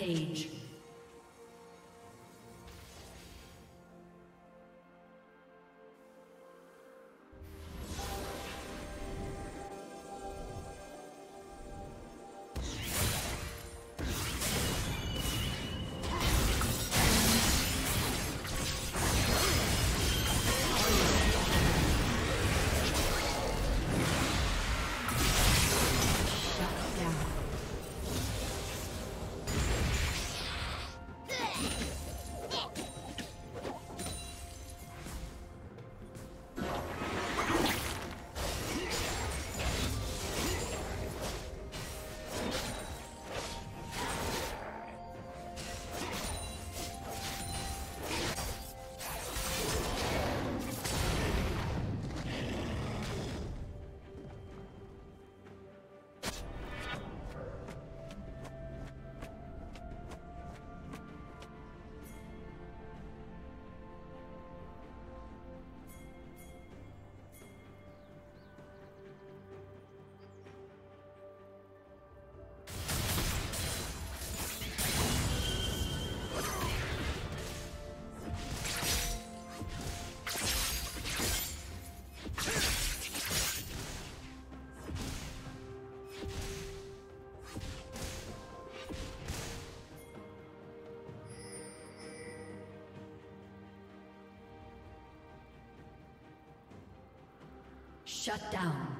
Rampage. Shut down.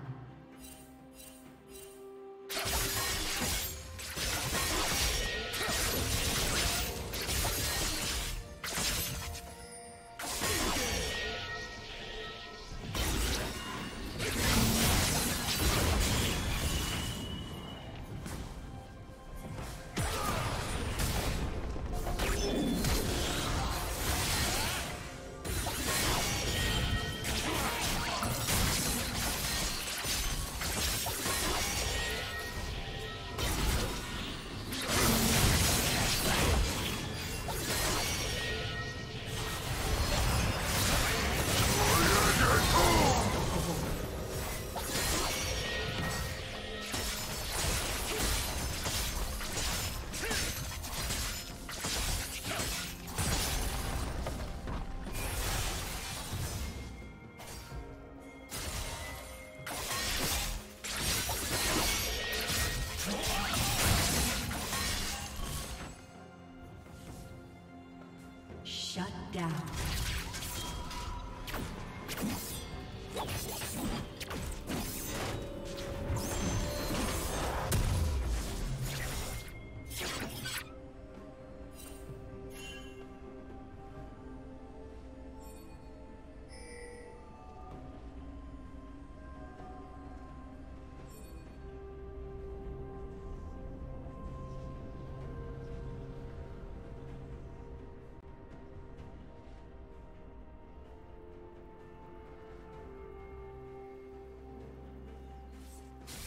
Down.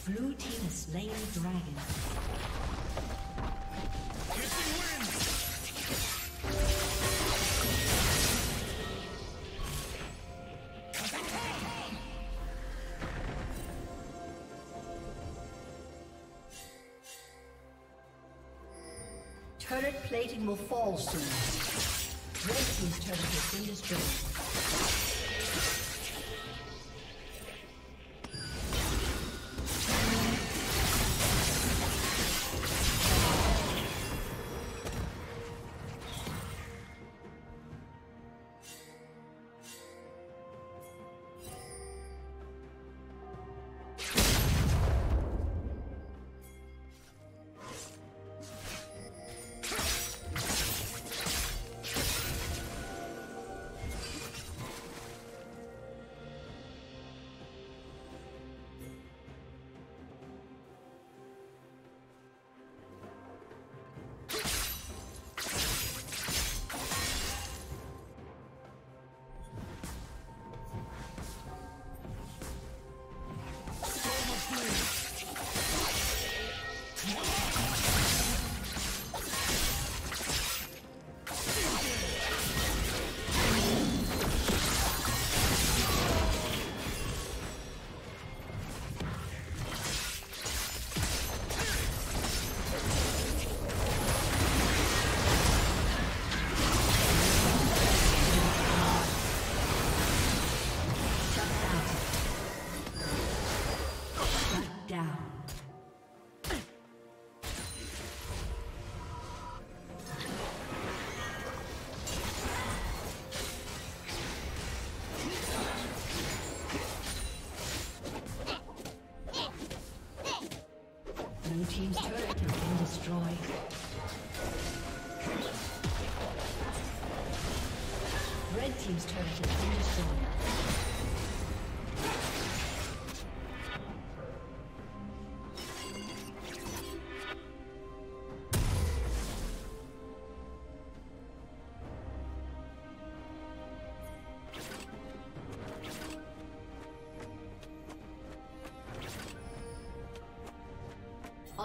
Blue team has slain the dragon. Turret plating will fall soon. Red team's turret has been destroyed.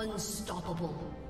Unstoppable.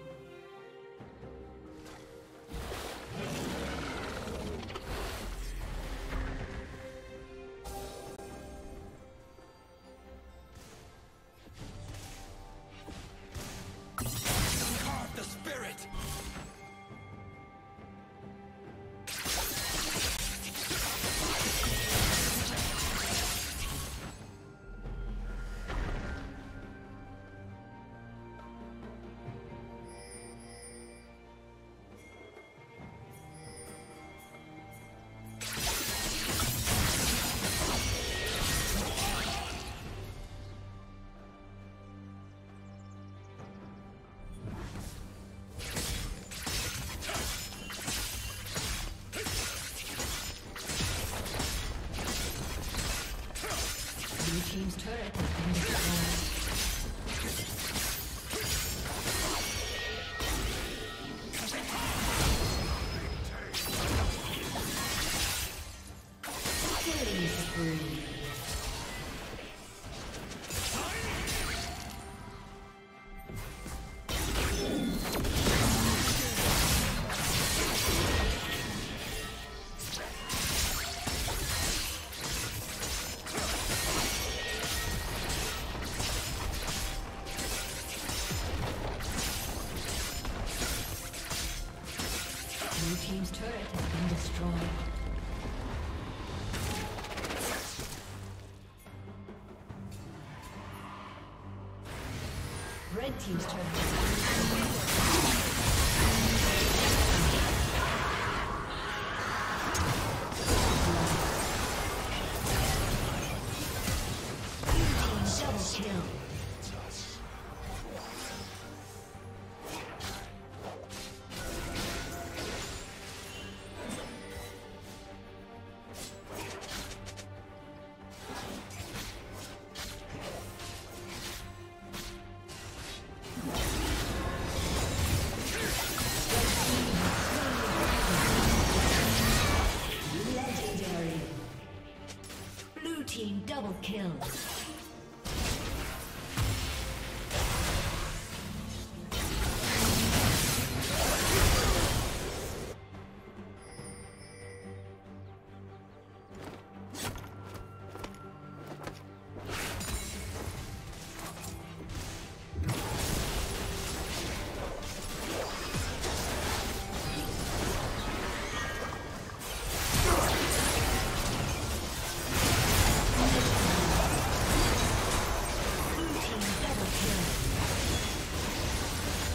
Red Team's turret Kills.